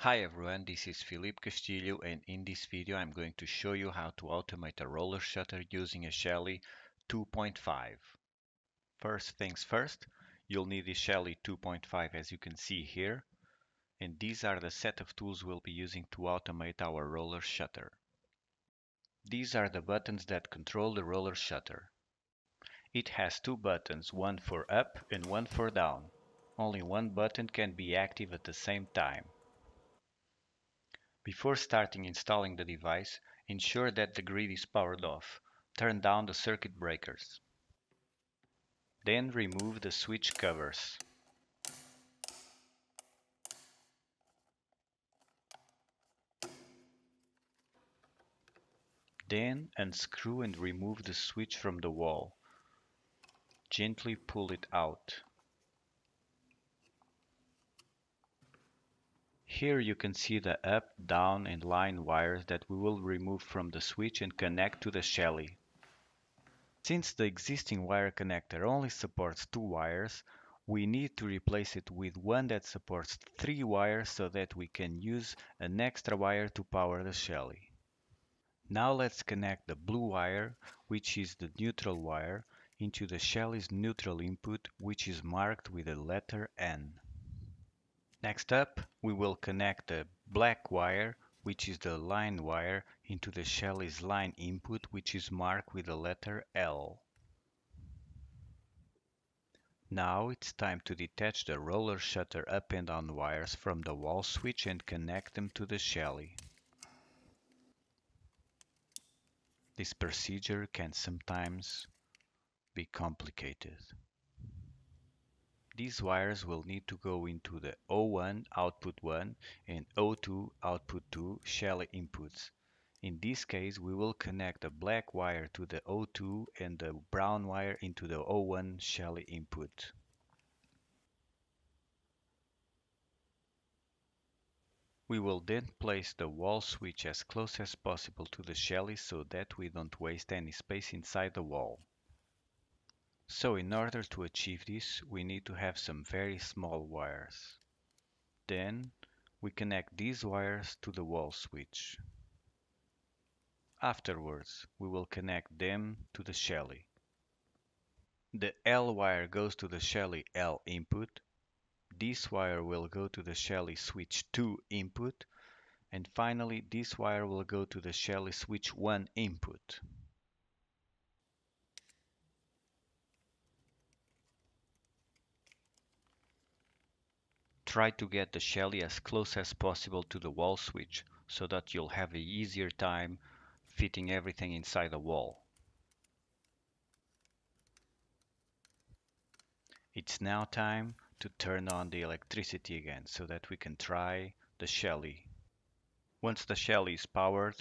Hi everyone, this is Filipe Castilho and in this video I'm going to show you how to automate a roller shutter using a Shelly 2.5. First things first, you'll need a Shelly 2.5 as you can see here and these are the set of tools we'll be using to automate our roller shutter. These are the buttons that control the roller shutter. It has two buttons, one for up and one for down. Only one button can be active at the same time. Before starting installing the device, ensure that the grid is powered off. Turn down the circuit breakers. Then remove the switch covers. Then unscrew and remove the switch from the wall. Gently pull it out. Here you can see the up, down and line wires that we will remove from the switch and connect to the Shelly. Since the existing wire connector only supports two wires, we need to replace it with one that supports three wires so that we can use an extra wire to power the Shelly. Now let's connect the blue wire, which is the neutral wire, into the Shelly's neutral input which is marked with the letter N. Next up, we will connect the black wire, which is the line wire, into the Shelly's line input, which is marked with the letter L. Now it's time to detach the roller shutter up and down wires from the wall switch and connect them to the Shelly. This procedure can sometimes be complicated. These wires will need to go into the O1 output 1 and O2 output 2 Shelly inputs. In this case, we will connect the black wire to the O2 and the brown wire into the O1 Shelly input. We will then place the wall switch as close as possible to the Shelly so that we don't waste any space inside the wall. So in order to achieve this, we need to have some very small wires. Then we connect these wires to the wall switch. Afterwards, we will connect them to the Shelly. The L wire goes to the Shelly L input. This wire will go to the Shelly switch 2 input. And finally, this wire will go to the Shelly switch 1 input. Try to get the Shelly as close as possible to the wall switch so that you'll have an easier time fitting everything inside the wall. It's now time to turn on the electricity again so that we can try the Shelly. Once the Shelly is powered,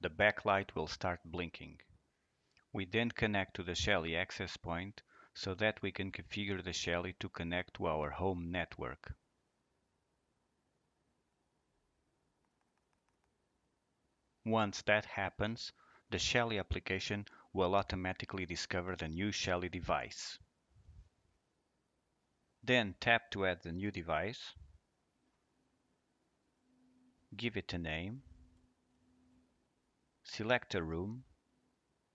the backlight will start blinking. We then connect to the Shelly access point so that we can configure the Shelly to connect to our home network. Once that happens, the Shelly application will automatically discover the new Shelly device. Then tap to add the new device. Give it a name. Select a room.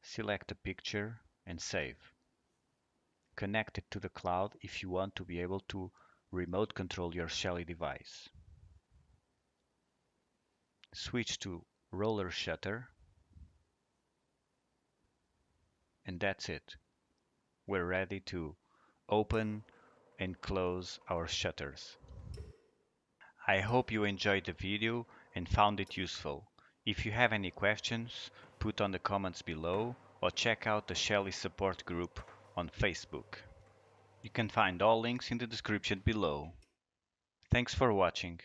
Select a picture and save. Connect it to the cloud if you want to be able to remote control your Shelly device. Switch to roller shutter and that's it. We're ready to open and close our shutters. I hope you enjoyed the video and found it useful. If you have any questions put on the comments below or check out the Shelly support group on Facebook. You can find all links in the description below. Thanks for watching